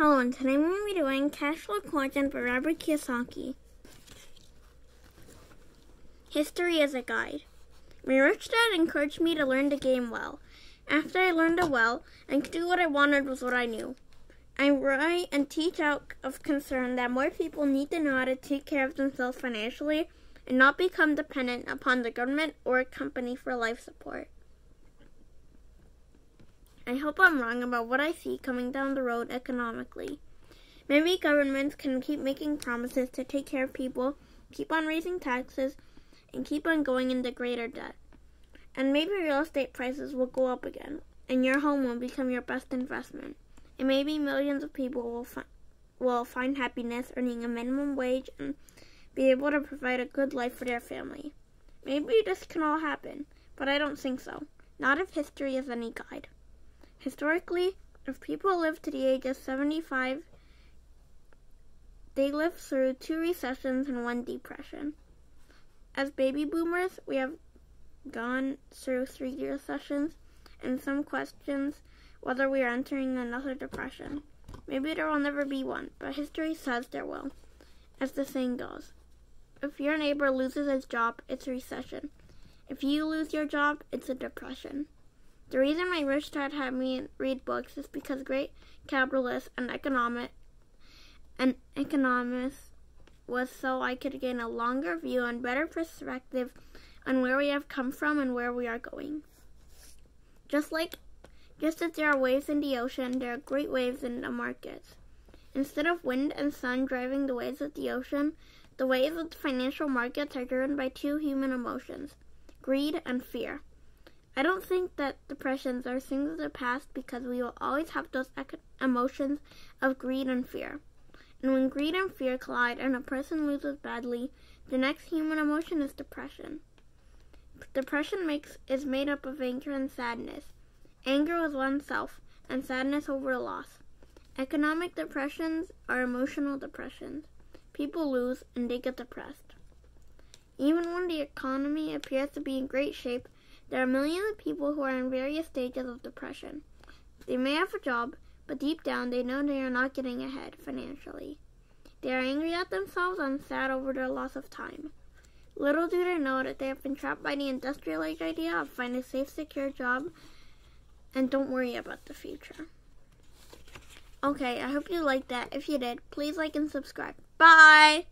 Hello, and today we're going to be doing Cashflow Quadrant by Robert Kiyosaki. History as a Guide. My rich dad encouraged me to learn the game well. After I learned it well, I could do what I wanted with what I knew. I write and teach out of concern that more people need to know how to take care of themselves financially and not become dependent upon the government or a company for life support. I hope I'm wrong about what I see coming down the road economically. Maybe governments can keep making promises to take care of people, keep on raising taxes, and keep on going into greater debt. And maybe real estate prices will go up again, and your home will become your best investment. And maybe millions of people will, fi- will find happiness earning a minimum wage and be able to provide a good life for their family. Maybe this can all happen, but I don't think so. Not if history is any guide. Historically, if people live to the age of 75, they lived through two recessions and one depression. As baby boomers, we have gone through three recessions and some questions whether we are entering another depression. Maybe there will never be one, but history says there will. As the saying goes, if your neighbor loses his job, it's a recession. If you lose your job, it's a depression. The reason my rich dad had me read books is because great capitalists and economic and economists was so I could gain a longer view and better perspective on where we have come from and where we are going. Just like just as there are waves in the ocean, there are great waves in the markets. Instead of wind and sun driving the waves of the ocean, the waves of the financial markets are driven by two human emotions greed and fear. I don't think that depressions are things of the past because we will always have those emotions of greed and fear. And when greed and fear collide and a person loses badly, the next human emotion is depression. Depression makes is made up of anger and sadness. Anger with oneself and sadness over a loss. Economic depressions are emotional depressions. People lose and they get depressed. Even when the economy appears to be in great shape, there are millions of people who are in various stages of depression. They may have a job, but deep down they know they are not getting ahead financially. They are angry at themselves and sad over their loss of time. Little do they know that they have been trapped by the industrial age idea of find a safe, secure job and don't worry about the future. Okay, I hope you liked that. If you did, please like and subscribe. Bye!